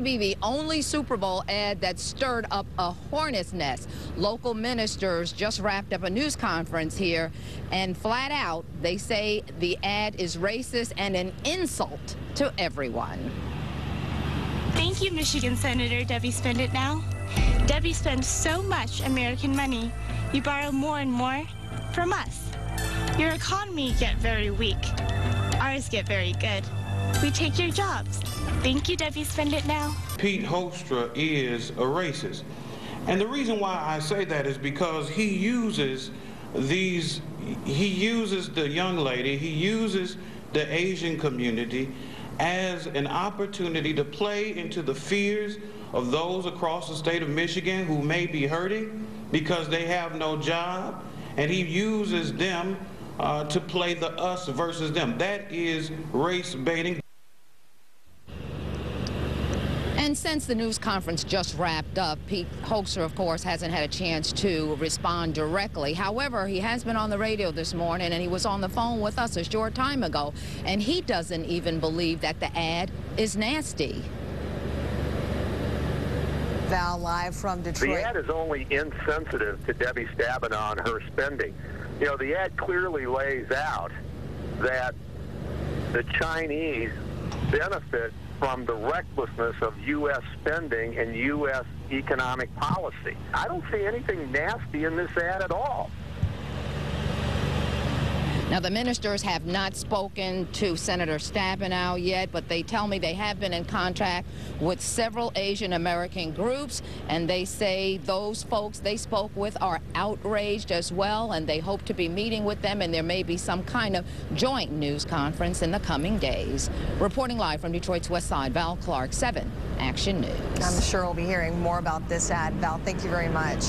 be the only Super Bowl ad that stirred up a hornet's nest. Local ministers just wrapped up a news conference here, and flat out, they say the ad is racist and an insult to everyone. Thank you, Michigan Senator Debbie Spend It Now. Debbie spends so much American money. You borrow more and more from us. Your economy get very weak. Ours get very good. We take your jobs. Thank you, Debbie Spend It Now. Pete Hoekstra is a racist. And the reason why I say that is because he uses these, he uses the young lady, he uses the Asian community as an opportunity to play into the fears of those across the state of Michigan who may be hurting because they have no job. And he uses them uh, to play the us versus them. That is race baiting. And since the news conference just wrapped up, Pete Hoekstra, of course, hasn't had a chance to respond directly. However, he has been on the radio this morning, and he was on the phone with us a short time ago, and he doesn't even believe that the ad is nasty. Val, live from Detroit. The ad is only insensitive to Debbie Stabenow and her spending. You know, the ad clearly lays out that the Chinese benefit from the recklessness of U.S. spending and U.S. economic policy. I don't see anything nasty in this ad at all. Now, the ministers have not spoken to Senator Stabenow yet, but they tell me they have been in contact with several Asian American groups, and they say those folks they spoke with are outraged as well, and they hope to be meeting with them, and there may be some kind of joint news conference in the coming days. Reporting live from Detroit's West Side, Val Clark, 7 Action News. I'm sure we'll be hearing more about this ad. Val, thank you very much.